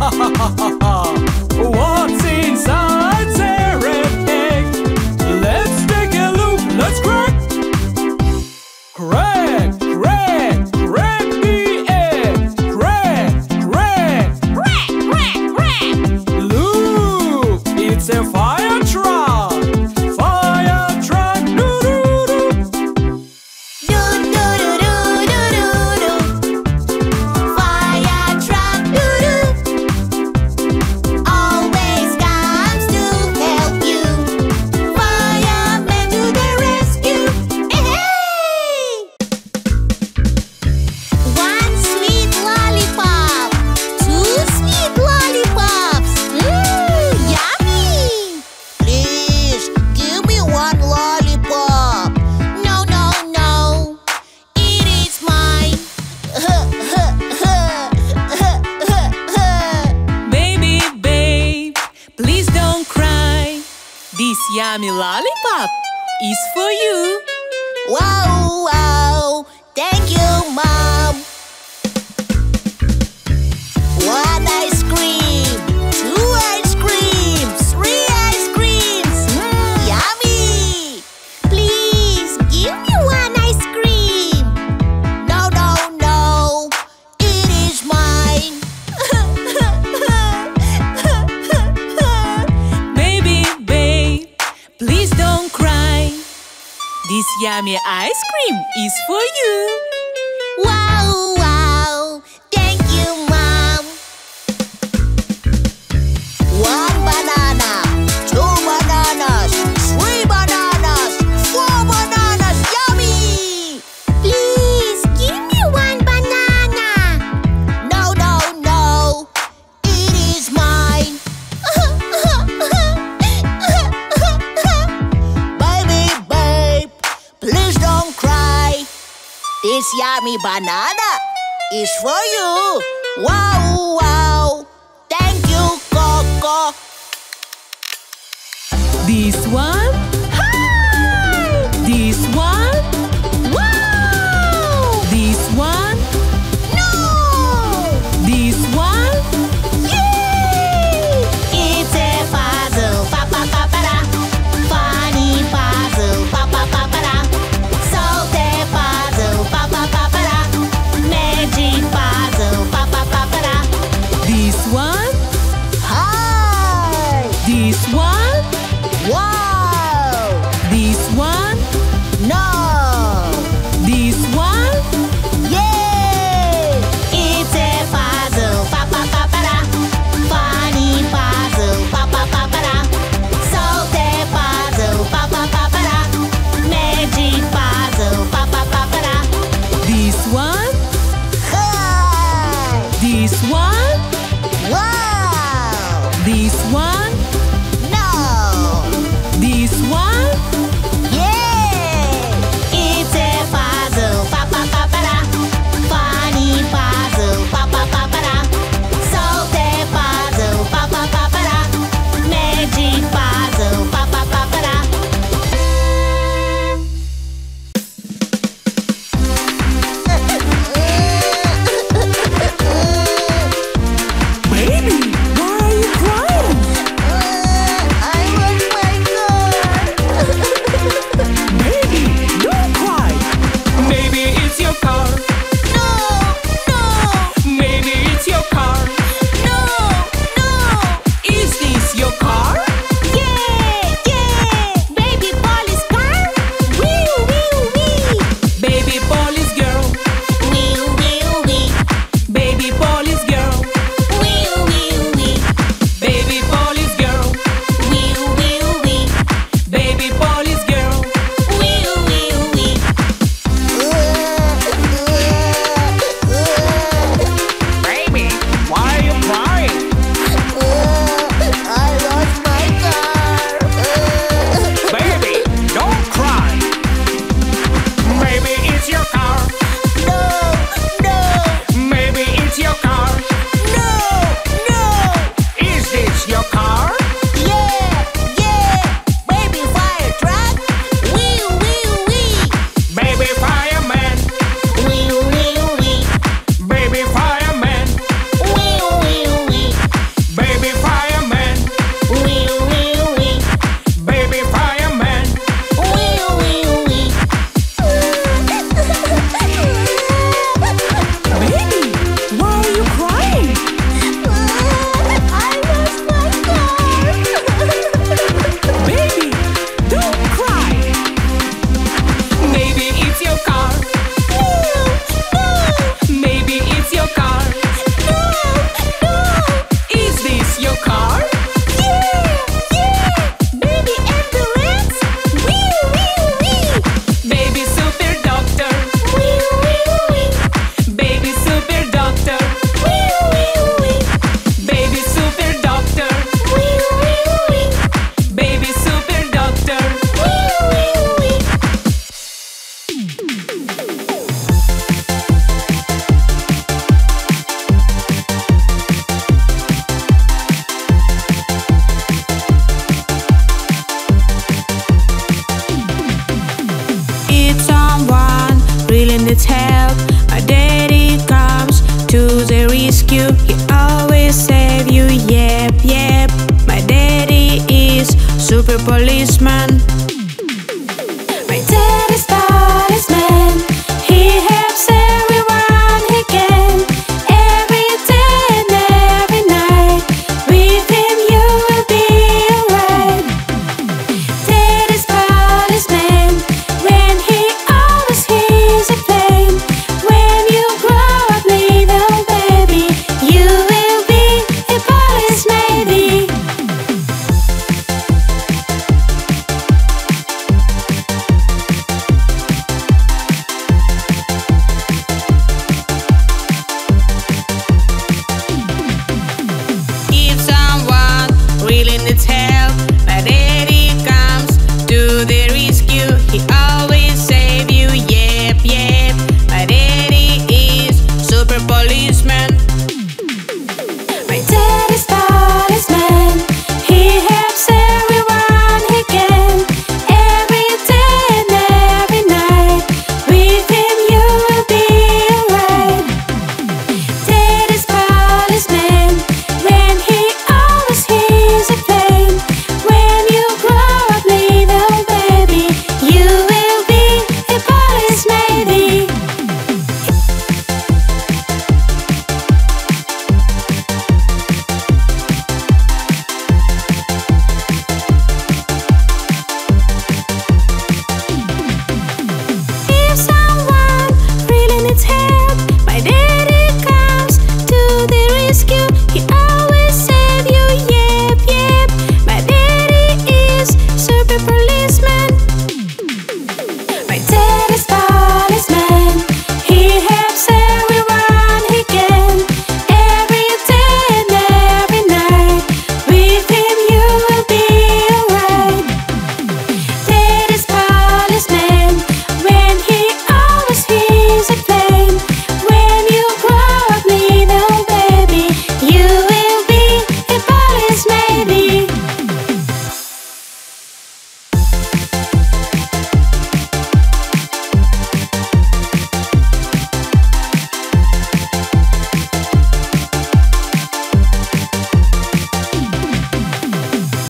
哈哈哈哈 Lollipop is for you. Wow, wow. Thank you, Mom. Yummy ice cream is for you! Wow! yummy banana is for you. Wow, wow. Thank you, Coco. This one policeman.